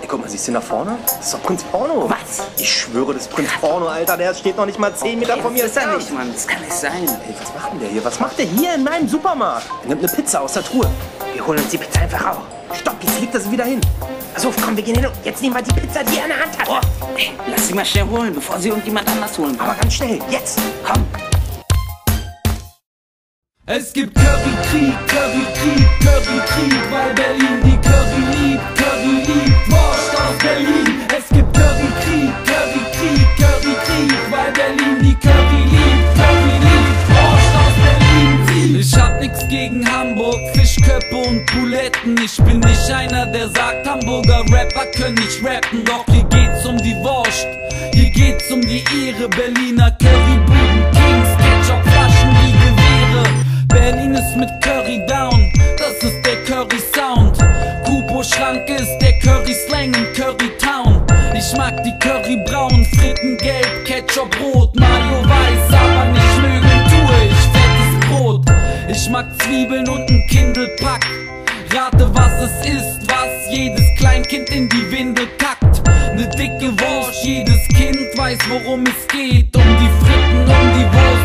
Ey, guck mal, siehst du nach vorne? Das ist doch Prinz Porno. Was? Ich schwöre, das ist Prinz Porno, Alter. Der steht noch nicht mal 10 Meter von mir das ist er entfernt. nicht, Mann. Das kann nicht sein. Ey, was macht denn der hier? Was macht der hier in meinem Supermarkt? Er nimmt eine Pizza aus der Truhe. Wir holen uns die Pizza einfach auch. Stopp, jetzt legt er sie wieder hin. Pass auf, komm, wir gehen hin. und Jetzt nehmen wir die Pizza, die er in der Hand hat. Oh, ey, lass sie mal schnell holen, bevor sie irgendjemand anders holen. Aber ganz schnell, jetzt. komm. Es gibt Currykrieg, Currykrieg, Currykrieg, weil Currykrieg, Currykrieg, Currykrieg, weil Berlin die Curry liebt, Curry liebt, Wurst aus Berlin. Sie. Ich hab nix gegen Hamburg, Fischköpfe und Buletten. Ich bin nicht einer, der sagt, Hamburger Rapper können nicht rappen. Doch hier geht's um die Wurst, hier geht's um die Ehre. Berliner Currybuden, mag die Curry braun, Fritten gelb, Ketchup rot, Mayo weiß, aber nicht mögen tue ich fettes Brot. Ich mag Zwiebeln und ein Kindelpack. Rate, was es ist, was jedes Kleinkind in die Windel kackt. Ne dicke Wurst, jedes Kind weiß, worum es geht. Um die Fritten, um die Wurst,